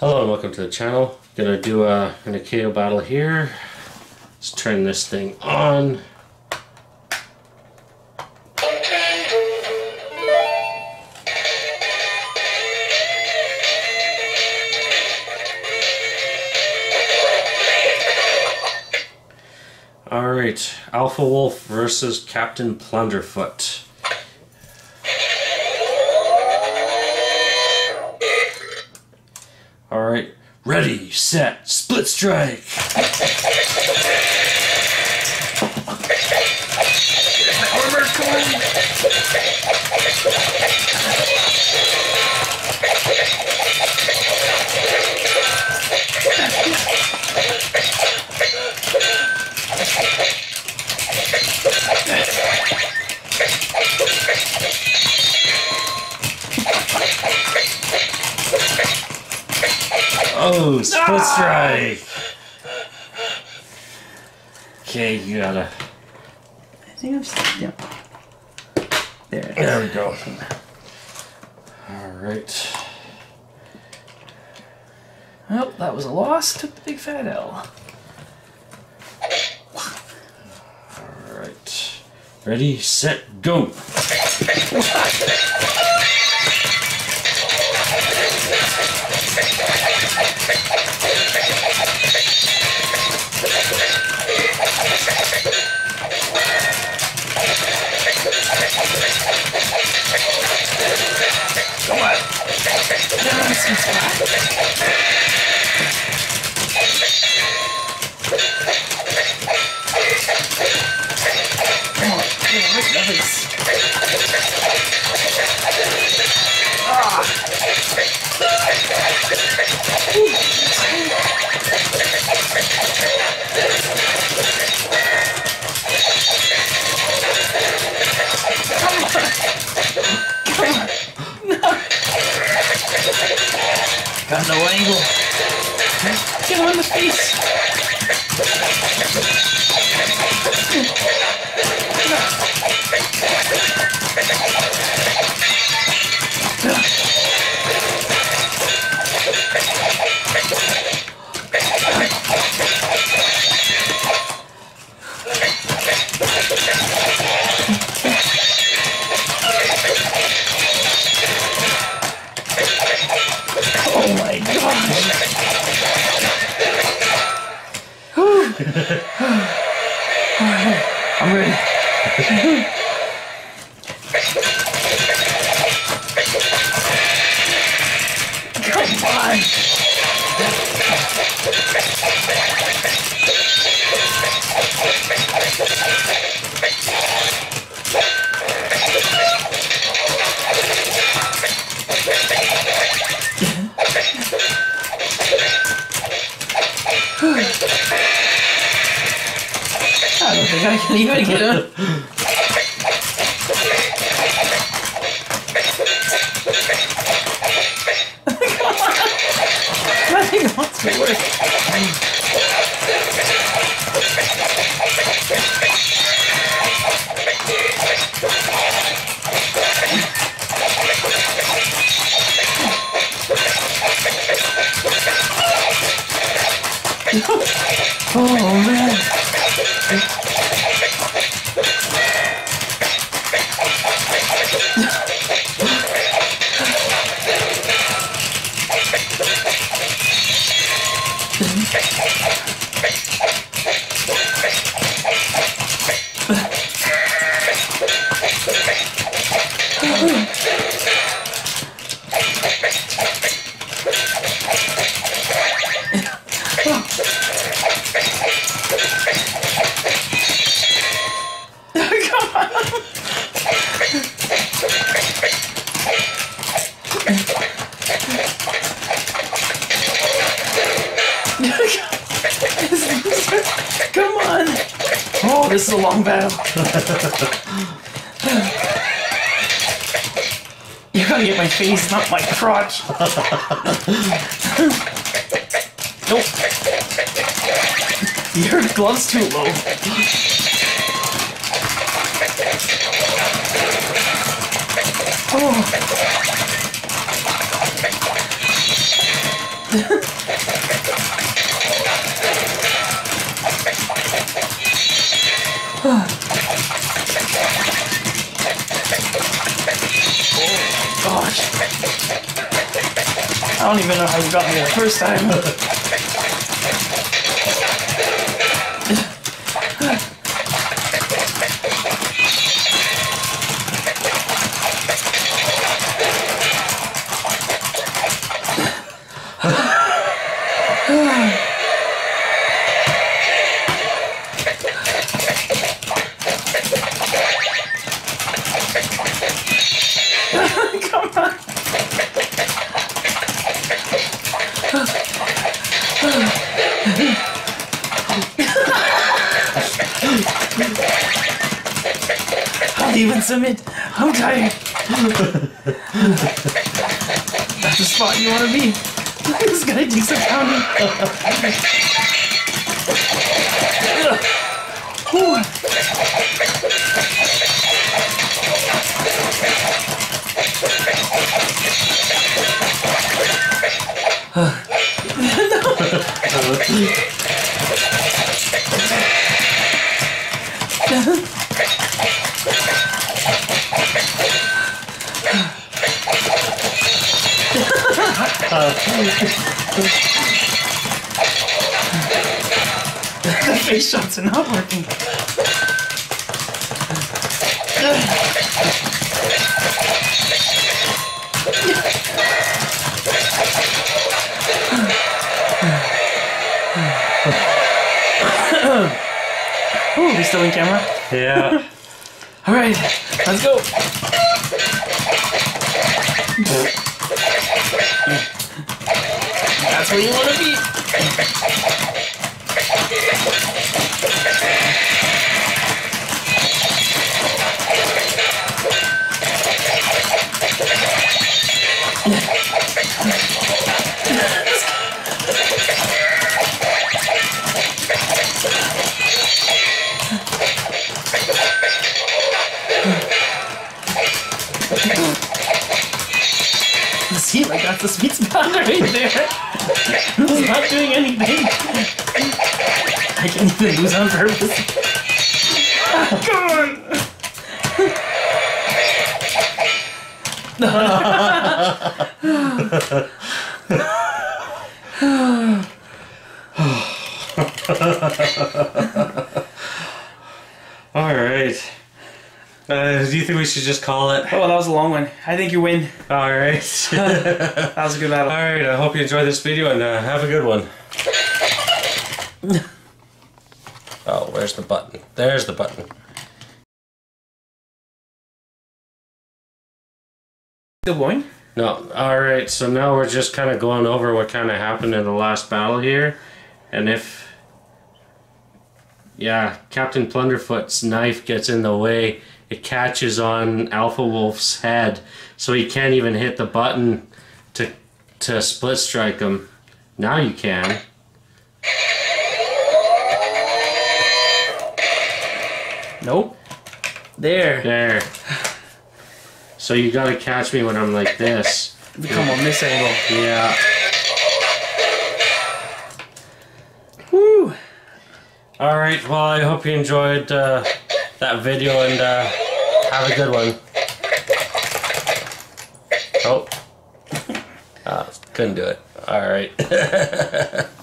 Hello and welcome to the channel. Gonna do a, an Akedo battle here. Let's turn this thing on. Alright, Alpha Wolf versus Captain Plunderfoot. Ready, set, split strike! Oh, split strike! Okay, you gotta. I think I'm still. Yeah. There it is. There we go. Alright. Oh, that was a loss. Took the big fat L. Alright. Ready, set, go! nice. Got no angle. Get on the face. Oh I'm ready. Come on. I don't think I can even get him. Nothing wants to work. Oh man. This is a long battle. You're gonna get my face, not my crotch. nope. Your glove's too low. Oh. I don't even know how you got me the first time. even submit. I'm tired. That's the spot you want to be. this guy takes a pounding. Whew. The face shots are not working. Ooh, we still in camera? Yeah. Alright, let's go. That's where you want to be. See, like that's the sweet spot right there. Not doing anything. I can't even lose on purpose. Come on. All right. Uh, do you think we should just call it? Oh, that was a long one. I think you win. All right. That was a good battle. All right. I hope you enjoyed this video and uh, have a good one. Oh, where's the button? There's the button. Still going? No. All right. So now we're just kind of going over what kind of happened in the last battle here, and if yeah, Captain Plunderfoot's knife gets in the way, it catches on Alpha Wolf's head, so he can't even hit the button to to split strike him. Now you can. Nope. There. There. So you gotta catch me when I'm like this. Come on this angle. Yeah. Woo! All right. Well, I hope you enjoyed uh, that video and uh, have a good one. Oh. Ah, couldn't do it. All right.